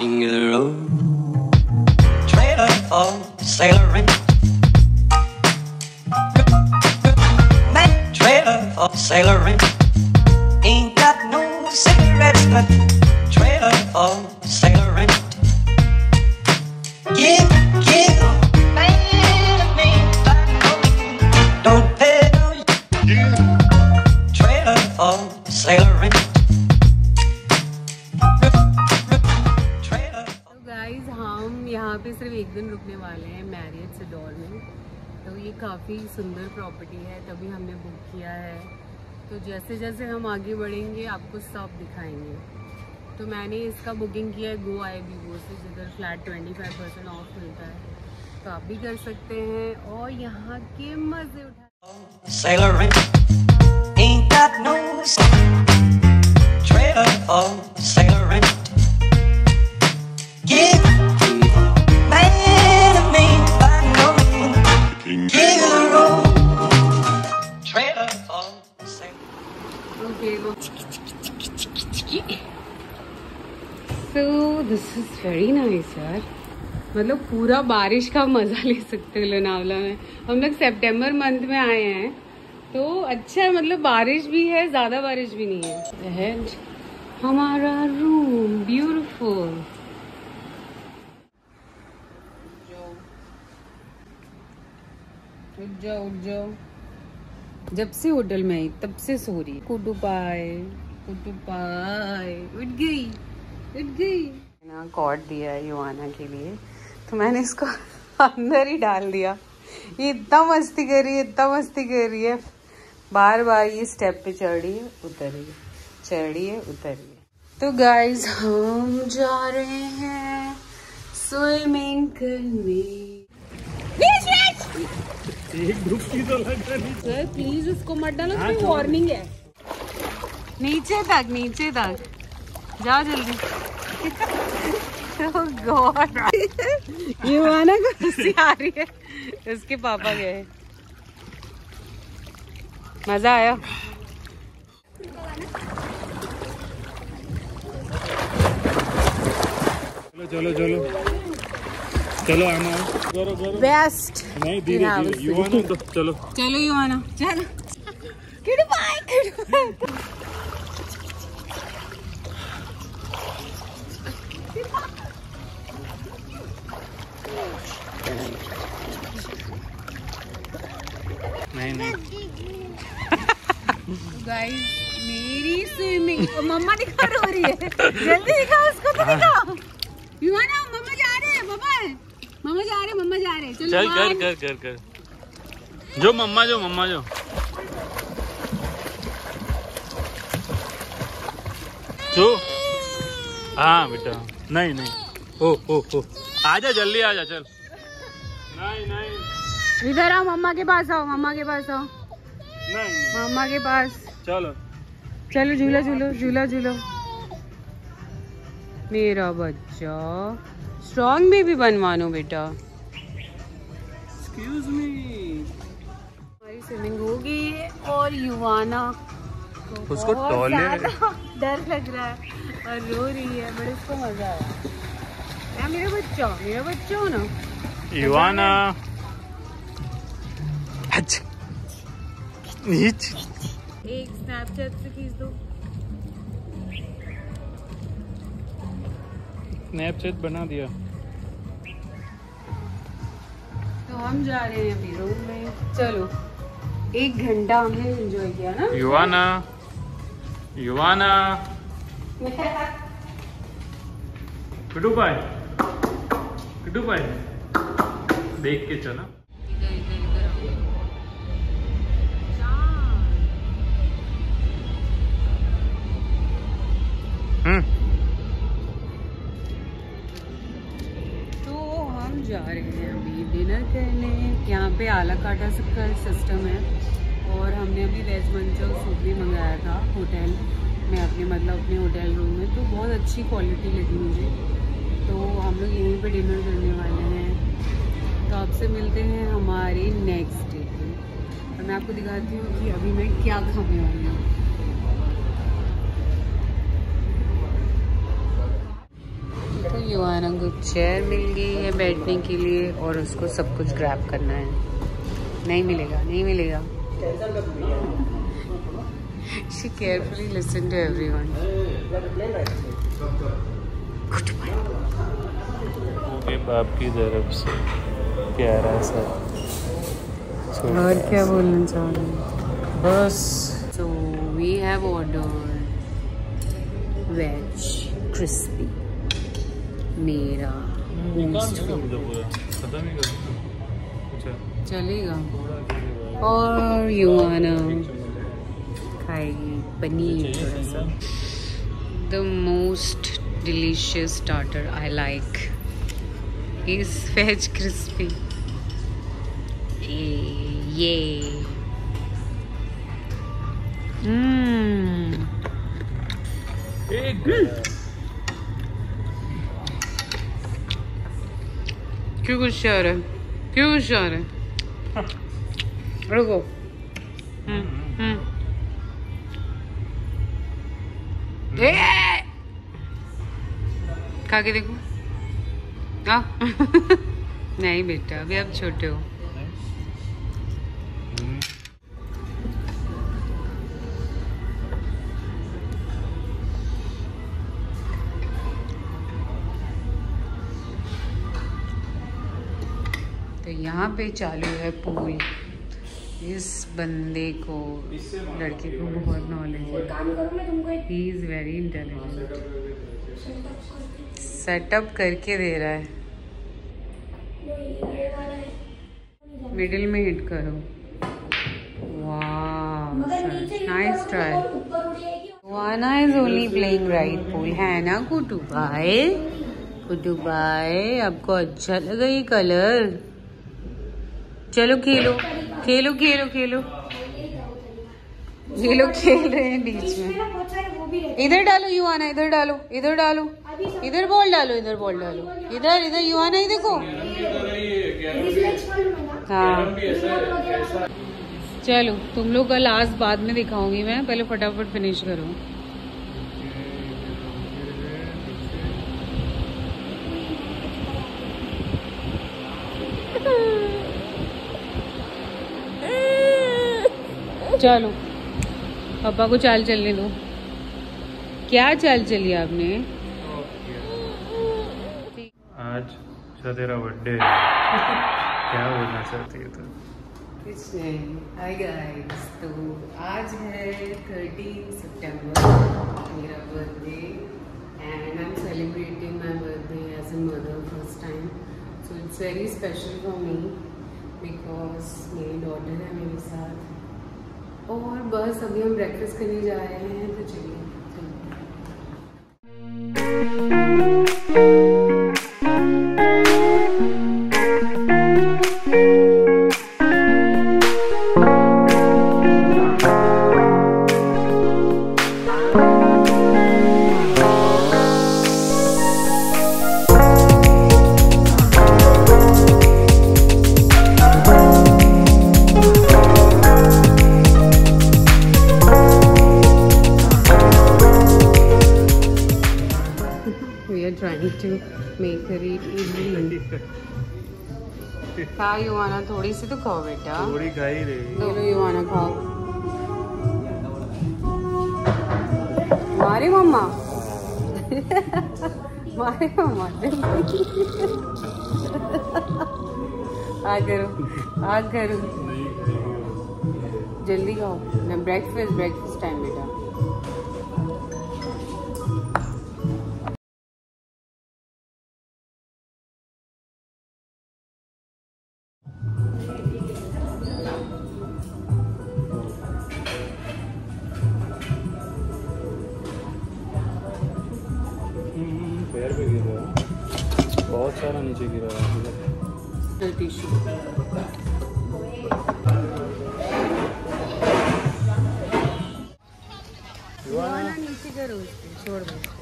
King of the road. Trailer for sailoring. Man, trailer for sailoring. Ain't got no cigarettes, but trailer for ये काफ़ी सुंदर property है, तभी हमने book किया है। तो जैसे जैसे हम आगे बढ़ेंगे, आपको सब दिखाएँगे। तो मैंने इसका बुकिंग किया है गो आई बी गो से, जिधर फ्लैट 25 परसेंट ऑफ़ मिलता है। तो आप भी कर सकते हैं और यहाँ के मज़े उठा This is very nice यार। मतलब पूरा बारिश का मज़ा ले सकते हो लोनावला में। हम लोग सितंबर मंथ में आए हैं तो अच्छा है मतलब बारिश भी है ज़्यादा बारिश भी नहीं है। Ahead, हमारा रूम ब्यूटीफुल उठ जाओ उठ जाओ जब से होटल में आई तब से सो रही कुटू पाए कुटू पाए उठ गई उठ गई। ना कॉर्ड दिया है युवाना के लिए। तो मैंने इसको अंदर ही डाल दिया। ये इतना मस्ती कर रही है इतना मस्ती कर रही है। बार बार ये स्टेप पे चढ़ रही है उतर रही है। चढ़ है उतर रही है। तो गाइस हम जा रहे हैं स्विमिंग करने एक की तो लग सर प्लीज़ उसको मत डालो उसकी वार्निंग है। नीचे तक नीचे तक। जाओ जल्दी। Oh. ये माना को हँसी आ रही है। उसके पापा गए मज़ा आया। चलो चलो चलो। चलो आना। करो करो बेस्ट नहीं धीरे धीरे। युवा ना तो चलो। चलो युवाना चलो। किड बाय किड बाय नहीं नहीं। गाइस मेरी स्विमिंग मम्मा दिखा रो रही है। जल्दी दिखाओ उसको तो दिखाओ युवाना मम्मा जा रहे हैं मम्मा। मम्मा जा रहे हैं मम्मा जा रहे हैं। चल कर कर कर कर। जो मम्मा जो मम्मा जो। जो? हाँ बेटा। नहीं नहीं। ओ ओ ओ। आजा जल्दी आजा चल। नहीं नहीं। इधर आओ मम्मा के पास आओ मम्मा के पास आओ। नहीं नहीं। मम्मा के पास। चलो। चलो झूला झूलो झूला झूलो। मेरा बच्चा स्ट्रॉन्ग बेबी बनवानो बेटा। एक्सक्यूज मी हमारी स्विमिंग हो गई और युवाना को उसको डर लग रहा है और रो रही है बड़े उसको मज़ा आया। है मेरा बच्चा मेरा बच्चा हो ना। इवाना एक स्नैपचैट से खींच दो स्नैपचैट बना दिया। तो हम जा रहे हैं अभी रूम में। चलो एक घंटा हमने एंजॉय किया ना? युवाना युवाना। किटू भाई किटू भाई देख के चला। तो हम जा रहे हैं अभी डिनर करने। यहाँ पे आला काटा का सिस्टम है। और हमने अभी वेज मंचो सूप भी मंगाया था होटल में अपने मतलब अपने होटल रूम में। तो बहुत अच्छी क्वालिटी लगी मुझे। तो हम लोग यहीं पे डिनर करने वाले हैं। तो आपसे मिलते हैं हमारे नेक्स्ट डे और मैं आपको दिखाती हूँ कि अभी मैं क्या खाने वाली हूँ। युवाना को चेयर मिल गई है बैठने के लिए और उसको सब कुछ ग्रैप करना है। नहीं मिलेगा नहीं मिलेगा। She carefully listened to everyone. के बाप की तरफ़ से प्यारा सा। और क्या बोलना चाह रहे हैं? बस। So we have ordered veg crispy. मेरा ही चलेगा। और युवाना खाएगी पनीर थोड़ा सा। The most delicious starter I like is veg crispy ये हम्म एक क्यों गुस्से आ रहा है क्यों गुस्से आ रहा है रुको हम्म, हम्म। ए! खा के देखो आ नहीं बेटा अभी आप छोटे हो तो यहाँ पे चालू है पूल। इस बंदे को लड़के को बहुत नॉलेज है। He is very intelligent setup करके दे रहा है। मिडिल में हिट करो। Nice try wanna is only playing right pool है ना कुटू भाई कुटू भाई आपको अच्छा लगा ये कलर चलो खेलो खेलो खेलो खेलो। ये लोग खेल रहे हैं बीच में। इधर डालो युवाना इधर डालो इधर डालो। इधर बॉल डालो इधर बॉल डालो। इधर इधर युवाना ही देखो। हाँ। चलो तुम लोग का लास्ट बाद में दिखाऊँगी मैं। पहले फटाफट फिनिश करो। चलो पापा को चाल चलने दो। क्या चाल चली आपने? आज तेरा बर्थडे क्या बोलना चाहती है तू? कुछ नहीं। हाय गाइस तो आज है थर्टीन सितंबर मेरा birthday and I am celebrating my birthday as a mother first time so it's very special for me because मेरी डॉटर है मेरे साथ। और बस अभी हम ब्रेकफास्ट करने जा रहे हैं तो चलिए। युवाना थोड़ी सी तो खाओ बेटा। थोड़ी रही ले लो युवाना खाओ। मारे मम्मा। मारे मम्मा। आ करो आ करो। जल्दी खाओ। ब्रेकफास्ट ब्रेकफास्ट टाइम बेटा। है टिश्यू नीचे करो छोड़ दो।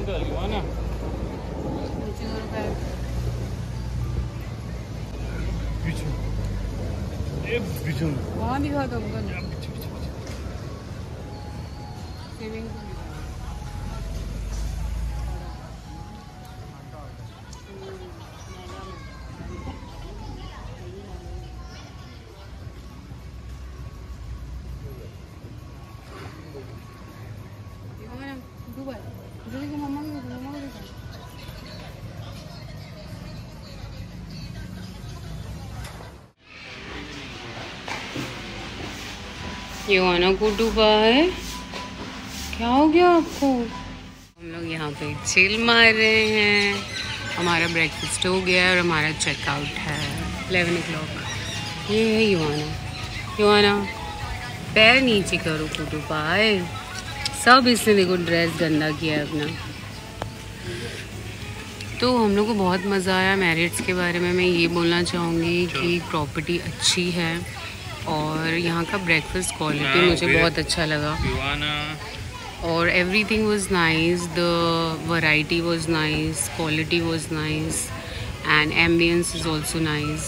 अंकल आना नीचे पीछे पीछे वहाँ दिखा दो अंकल ये आना को डूबा है। क्या हो गया आपको? हम लोग यहाँ पे चिल मार रहे हैं। हमारा ब्रेकफास्ट हो गया है और हमारा चेकआउट है। एलेवन ओ क्लॉक ये है युवाना युवाना पैर नीचे करो कुटू पाए। सब इसने देखो ड्रेस गंदा किया है अपना। तो हम लोग को बहुत मज़ा आया मैरिट्स के बारे में। मैं ये बोलना चाहूँगी कि प्रॉपर्टी अच्छी है। और यहाँ का ब्रेकफास्ट क्वालिटी मुझे बहुत अच्छा लगा। और everything was nice the variety was nice quality was nice and ambience is also nice.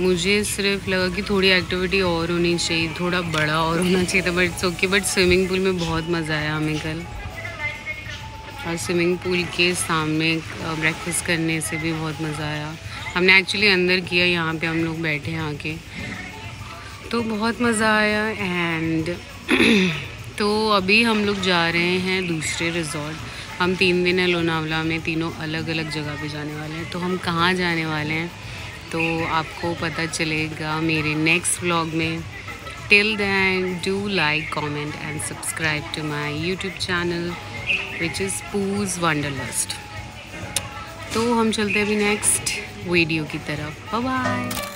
मुझे सिर्फ़ लगा कि थोड़ी एक्टिविटी और होनी चाहिए थोड़ा बड़ा और होना चाहिए था but okay but swimming pool में बहुत मज़ा आया हमें कल। और स्विमिंग पूल के सामने ब्रेकफास्ट करने से भी बहुत मज़ा आया। हमने एक्चुअली अंदर किया यहाँ पे हम लोग बैठे हैं आके। तो बहुत मज़ा आया एंड तो अभी हम लोग जा रहे हैं दूसरे रिजॉर्ट हम तीन दिन हैं लोनावला में, तीनों अलग अलग जगह पे जाने वाले हैं. तो हम कहाँ जाने वाले हैं? तो आपको पता चलेगा मेरे नेक्स्ट व्लॉग में. Till then do like comment and subscribe to my YouTube channel which is Pooj wanderlust तो हम चलते हैं अभी नेक्स्ट वीडियो की तरफ़. बाय